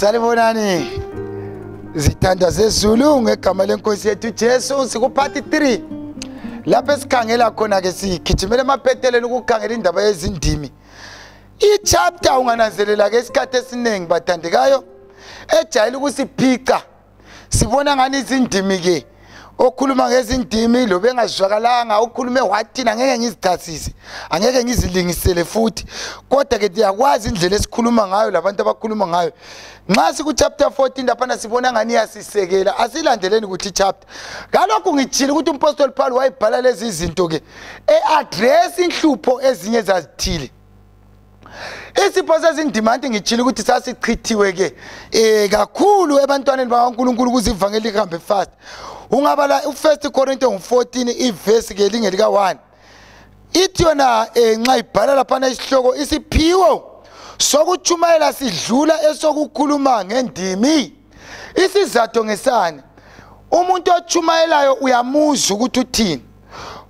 salibonani zithandwa zezulu ngegama lenkosi yethu Jesu sikuphathi 3 lapho esikhangela khona ke sigijimela emapheteleni ukukhangela indaba yezindimi. Ichapter ungananzelela ke isikhathi esiningi bathandekayo ejayele ukusiphica sibona ngani izindimi ke okhuluma ngezindimi lo bengazwakalanga ukhulume wathina ngeke ngizichasise angeke ngizilingisele futhi. Kodwa ke ndiyakwazi indlela esikhuluma ngayo labantu abakhuluma ngayo. Nxa siku-chapter 14 laphana sibona ngani iyasisekela asilandeleni ukuthi chapter. Ngalokhu ngitshile ukuthi umpostoli paul wayibhala lezi zinto-ke e-adresi inhlupho ezinye zazithile isipho sezindimanti ngitshile ukuthi sasichithiwe-ke um kakhulu ebantwaneni bakankulunkulu ukuze ivangeli lihambe fast. Ungabala u-first korinte ngu-14 ivesi-ke lingelika-1 ithi yona um nxa ibhala laphana isihloko isiphiwo sokutshumayela sidlula esokukhuluma ngendimi. Isizatho ngesani umuntu otshumayelayo uyamuzwa ukuthi uthini.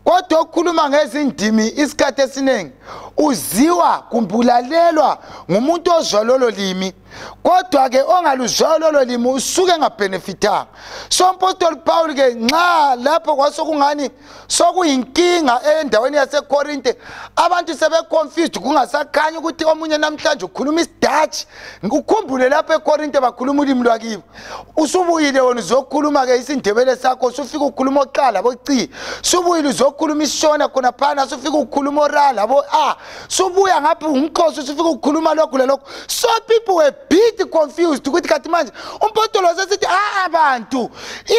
Kodwa okhuluma ngezindimi isikhathi esiningi uziwa kumbe ulalelwa ngumuntu ozwa lolo limi kodwa-ke ongaluzwayo lolo limi usuke engabhenefithanga so mpostoli paul-ke nxa lapho kwasokungani sokuyinkinga endaweni yasekorinte abantu sebeconfused kungasakhanyi ukuthi omunye namhlanje ukhuluma isidachi ukhumbule lapho ekorinte bakhuluma ulimi lwakibo. Usubuyile wona uzokhuluma-ke isindebele sakho usufika ukhuluma oqala boci subuyile uzokhuluma isishona khonaphana sufika ukhuluma ora labo a subuya ngaphi umkhosi usufika ukhuluma lokhu lalokhu so people were bit confused ukuthi kathi manje umpostoli wasesithi a abantu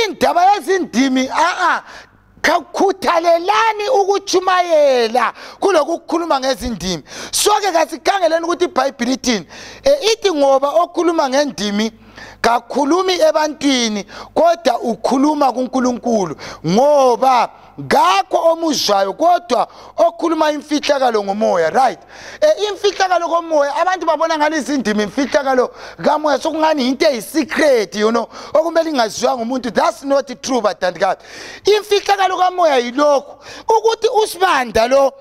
indaba yezindimi a-a khuthalelani ukuchumayela kuloku kukhuluma ngezindimi. So-ke kasikhangeleni ukuthi ibhayibhili ithini um ithi ngoba okhuluma ngendimi kakhulumi ebantwini kodwa ukhuluma kuNkulunkulu ngoba ngakho omuzwayo kodwa okhuluma imfihlakalo ngomoya right? Eh imfihlakalo komoya abantu babona ngani izindimi imfihlakalo kamoya sokungani into eyisecret you know okumele ingaziwa ngumuntu. That's not true bathandikazi imfihlakalo kamoya yilokho ukuthi usibanda lo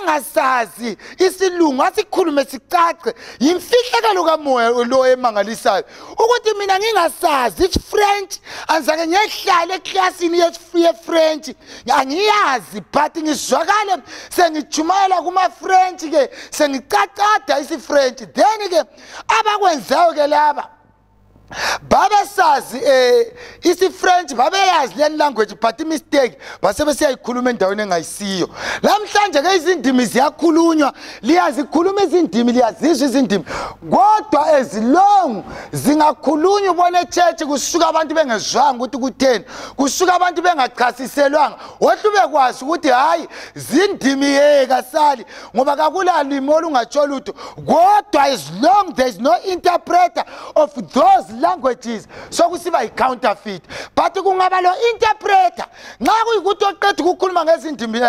engasazi isilungu asikhulume sicace. Yimfihlakalo kamoya lo emangalisayo. Ukuthi mina ngingasazi ifrench anzake ngiyehlala eklasini yefrench. Angiyazi but ngizwakale sengijumayela kuma-french-ke sengicacada isifrench. Then-ke abakwenzayo-ke laba babesazi eh isifrench babeyazi le language but imistake base besiyayikhuluma endaweni engayisiyo. Namhlanje ke izindimi ziyakhulunywa liyazikhuluma izindimi liyazizwa izindimi. Kodwa as long zingakhulunywa ubona echurch kusuka abantu bengezwanga ukuthi kutheni kusuka abantu bengachasiselwanga wohlube kwazi ukuthi hayi zindimi yeka sali ngoba kakulalimi olungatsho lutho. Kodwa as long there is no interpreter of those languages sokusiba yi-counterfeit. But kungaba lo interpreter nxa kuyikuthi oqeda ukukhuluma ngezindimi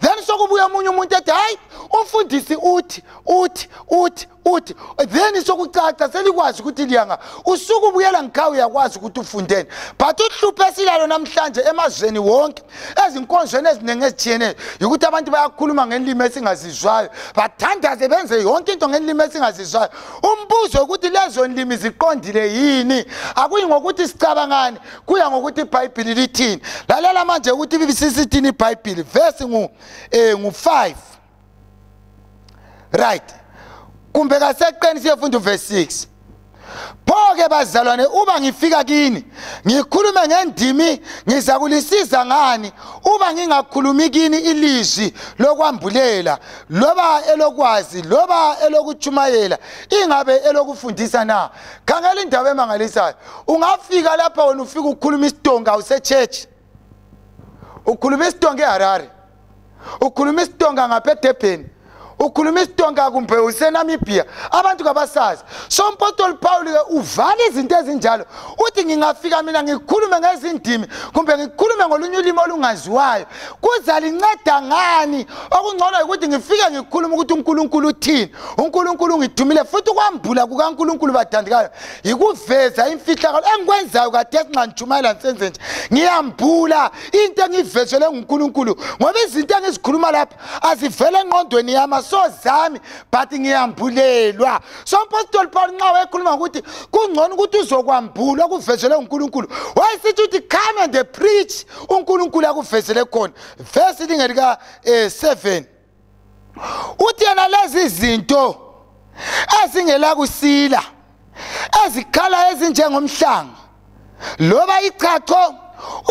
then sokubuya omunye umuntu ethi hayi umfundisi uthi uthi uthi uthi then sokucaca selikwazi ukuthi liyanga. Usuke ubuyela ngikhaya uyakwazi ukuthi ufundeni but uhlupho esilalo namhlanje emazweni wonke ezinkonzweni eziningi ezithiyeneyo yikuthi abantu bayakhuluma ngelimi esingazizwayo bathandaze benze yonke into ngelimi esingazizwayo. Umbuzo ukuthi lezo limi ziqondile yini? Akuyi ngokuthi sicabangani kuya ngokuthi ibhayibhili lithini. Lalela manje ukuthi sisithini ibhayibhili vesi ngu um ngu-5 right. Kumbe kaseqeni siyefunda uverse 6 pho-ke bazalwane uba ngifika kini ngikhulume ngendimi ngiza kulisiza ngani? Uba ngingakhulumi kini ilizwi lokwambulela loba elokwazi loba elokuchumayela ingabe elokufundisa na? Khangela indaba emangalisayo. Ungafika lapha wena ufika ukhuluma isitonga usechechi ukhuluma isitonga eharare. Ukhuluma isitonga ngapha edebheni. Ukhuluma isitonga kumbe usenamibia abantu kabasazi. So umpostoli paul-ke uvala izinto ezinjalo uthi ngingafika mina ngikhulume ngezindimi kumbe ngikhulume ngolunye ulimi olungaziwayo. Kuzalinceda ngani? Okungcono ukuthi ngifike ngikhulume ukuthi unkulunkulu uthini. Unkulunkulu ungithumile futhi ukwambula kukankulunkulu bathandikayo yikuveza imfihlakalo engikwenzayo kade singanitshumayela nisenze nje. Ngiyambula into engiyivezelwe ngunkulunkulu ngoba izinto engizikhuluma lapha azivele engqondweni yama so zami but ngiyambulelwa so mpostoli paul nxa wayekhuluma ngokuthi kungcono ukuthi uzokwambulwa kuvezele unkulunkulu wayesithi ukuthi come and preach. Unkulunkulu akuvezele khona. Vesi lingelika um 7 uthi yena lezi zinto ezingelakusila ezikhala ezinjengomhlanga loba ichacho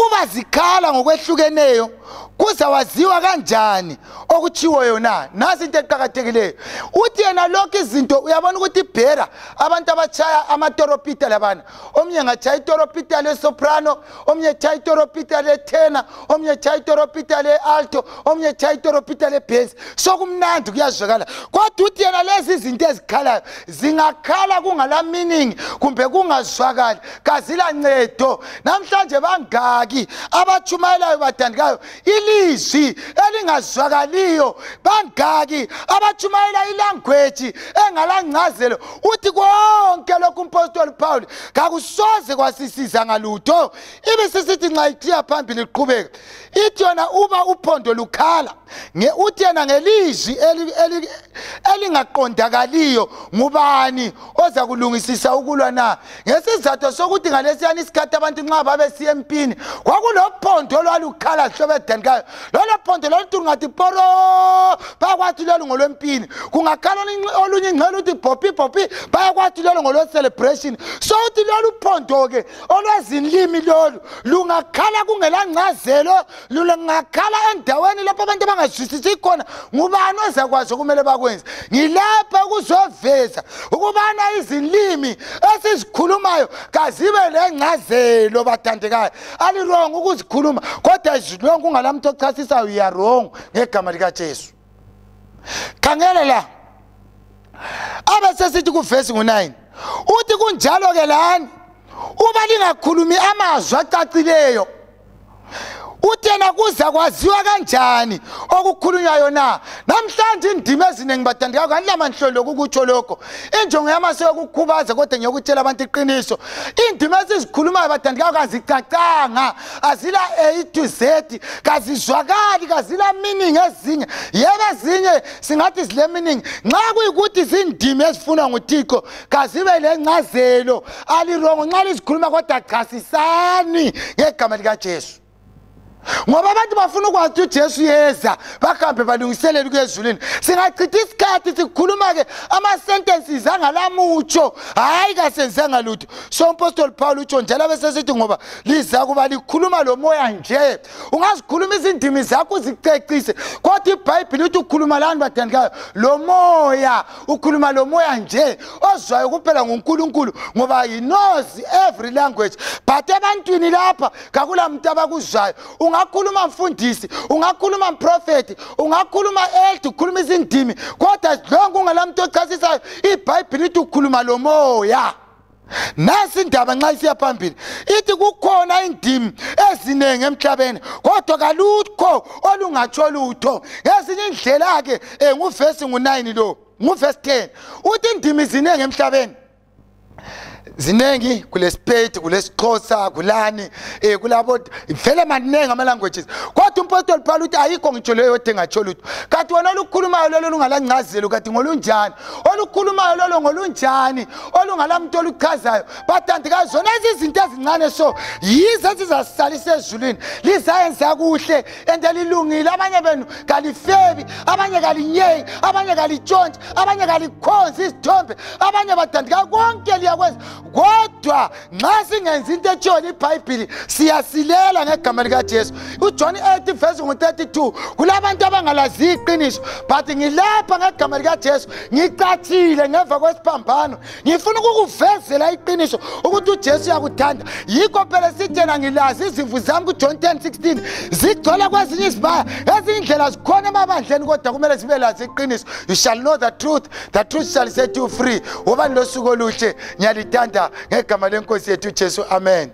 uba zikhala ngokwehlukeneyo kuzawaziwa kanjani okuchiwo yona? Nasi into eqhakathekileyo uthi yena lokhu izinto uyabona ukuthi ibhera abantu abachaya amatoropita labana omnye ngachaya itoropita lesoprano omnye chaya itoropita letena omnye chaya itoropita le-alto omnye chaya itoropita lebhesi sokumnandi kuyazwakala. Kodwa uthi yena lezi zinto ezikhalayo zingakhala kungala meaning kumbe kungazwakali. Kazila ncedo. Namhlanje bangaki abachumayelayo bathandikayo ilizwi elingazwakaliyo. Bangaki abachumayela ilangweji engalangcazelo uthi konke lokhu umpostoli paul kakusoze kwasisiza ngalutho. Ibe sisithi nxa ithiya phambili iqhubeka ithi yona uba uphondo lukhala uthi yena ngelizwi elingaqondakaliyo ngubani oza kulungisisa ukulwa na? Ngesizathu sokuthi ngalesiyani isikhathi abantu nxa babesiya empini kwakulophondo olwalukhala zihlobo edandikayo lolo phondo loluthi ngathi poro bayakwathi lolu ngolwempini kungakhala olunye ingcela uthi bhophi bhophi bayakwathi lolu ngolwe-celebration. So uthi lolu phondo-ke olwezinlimi lolu lungakhala kungelangcazelo lungakhala endaweni lapho abantu abangazwisisi khona ngubani ozakwazi okumele bakwenze? Ngilapha ukuzoveza ukubana izinlimi esizikhulumayo kazibe lengcazelo bathandekayo. Alirong ukuzikhuluma kodwa izilonke ungalamuntu ochasisayo uyarong ngegama likajesu. Khangela la. Abe sesithi kuvesi ngo-9 uthi kunjalo-ke lani? Uba lingakhulumi amazwi acacileyo kuza kwaziwa kanjani okukhulunywayo na? Namhlanje indima eziningi bathandekayo kanilamanhlolo kukutsho lokho. Injongo yamaseko kukhubaza kodwa ngiyokutshela abantu iqiniso. Indima esizikhulumayo bathandekayo kazicacanga azila a to z kazizwakali kazila meaning ezinye. Yebo ezinye singathi zile meaning. Nxa kuyikuthi zindima ezifunwa nguthixo kazibe lencazelo alirongo nxa lizikhuluma kodwa chasisani ngegama likajesu. Ngoba abantu bafuna ukwazi ukuthi ujesu yeza bahambe balungiselele ukuya ezulwini. Singachitha isikhathi sikhuluma-ke ama-sentences angalamutsho. Hhayi kasenzanga lutho. So umpostoli paul utsho njalo abesesithi ngoba liza kuba likhuluma lo moya nje. Ungazikhuluma izindimi zakho uzicecise. Kodwa ibhayibhile uthi ukhuluma lani bathandikayo lo moya ukhuluma lo moya nje ozwayo kuphela ngunkulunkulu ngoba he knows every language. But ebantwini lapha kakula muntu abakuzwayo ungakhuluma mfundisi ungakhuluma mprofeti ungakhuluma elder ukhuluma izindimi kodwa lonke ungalamuntu ochasisayo ibhayibhile ithi ukhuluma lo moya nasi indaba nxa isiya phambili ithi kukhona indimi eziningi emhlabeni kodwa kalukho olungatsho lutho. Ngezinye indlela-ke um nguvesi ngu-9 lo nguvesi 10 uthi indimi ziningi emhlabeni. Ziningi kulesipedi kulesixhosa kulani um kulabo vele maningi ama-languages. Kodwa umpostoli paul uthi ayikho ngitsho leyo yodwa engatsho lutho. Kanti wona olukhulumayo lolo lungalangcazelo kanti ngolunjani? Olukhulumayo lolo ngolunjani? Olungalamuntu oluchazayo bathandikayo zona ezi zinto ezincane so yizo ezizasisalisa ezulwini. Lizayenza kuhle and lilungile abanye benu kalifebi abanye kalinyeyi abanye kalitshontshe abanye kalikhonzi izithombe abanye bathandikayo konke liyakwenza. Kodwa nxa singenzi into etshiyona ibhayibhili siyasilela ngegama likajesu. Ujohn 8 vesi ngu-32 kulabantu abangalaziyo iqiniso but ngilapha ngegama likajesu ngicatshile ngemva kwesiphambano. Ngifuna ukukuvezela iqiniso ukuthi ujesu uyakuthanda. Yikho phela sithi yena ngilazi izimvu zami kujohn 10 16 zigcwele kwezinye izibaya ezinye indlela zikhona emabandleni kodwa kumele zibe lazi iqiniso. You shall know the truth the truth shall set you free. Wobani losuku oluhle? Ngiyalithanda ngegama lenkosi yethu ujesu amen